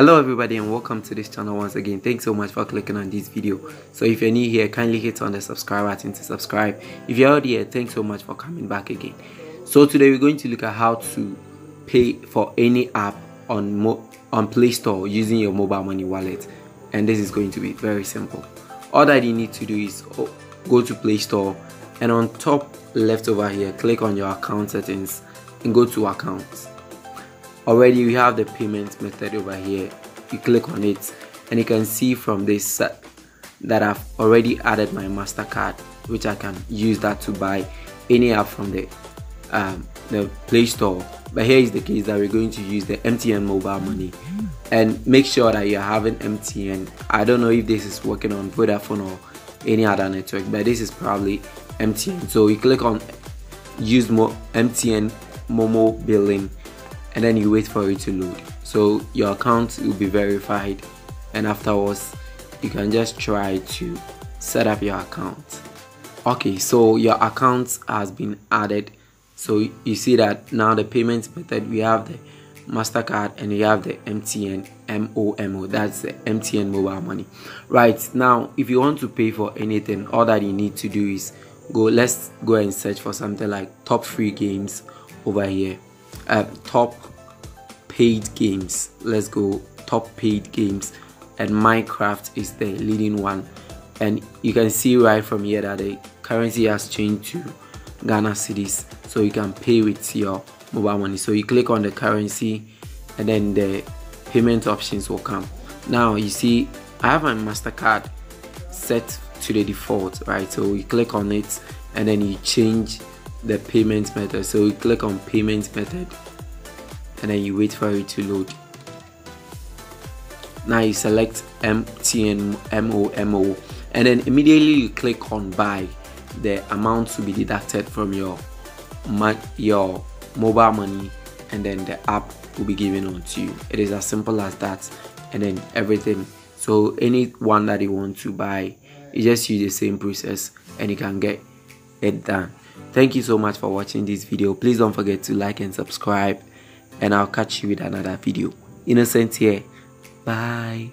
hello everybody and welcome to this channel once again. Thanks so much for clicking on this video. So if you're new here kindly hit on the subscribe button to subscribe. If you're already here thanks so much for coming back again. So today we're going to look at how to pay for any app on on play store using your mobile money wallet. And this is going to be very simple. All that you need to do is oh, go to play store and on top left over here click on your account settings and go to accounts already we have the payment method over here. You click on it and you can see from this that I've already added my mastercard which I can use that to buy any app from the um, the Play Store. But here is the case that we're going to use the MTN mobile money. And make sure that you're having MTN I don't know if this is working on Vodafone or any other network but this is probably MTN so you click on use more MTN Momo billing and then you wait for it to load. So your account will be verified and afterwards you can just try to set up your account. Okay so your account has been added. So you see that now the payment method we have the mastercard and we have the mtn momo that's the mtn mobile money. Right now if you want to pay for anything all that you need to do is go let's go and search for something like top free games over here uh, top paid games. Let's go top paid games. And minecraft is the leading one. And you can see right from here that the currency has changed to ghana cedis. So you can pay with your mobile money. So you click on the currency and then the payment options will come. Now you see i have my mastercard set to the default right? So you click on it and then you change the payment method. So you click on payment method and then you wait for it to load. Now you select MTN MOMO and then immediately you click on buy. The amount to be deducted from your your mobile money and then the app will be given on to you. It is as simple as that and then everything. So any one that you want to buy you just use the same process and you can get it done thank you so much for watching this video please don't forget to like and subscribe and I'll catch you with another video. Innocent here. Bye.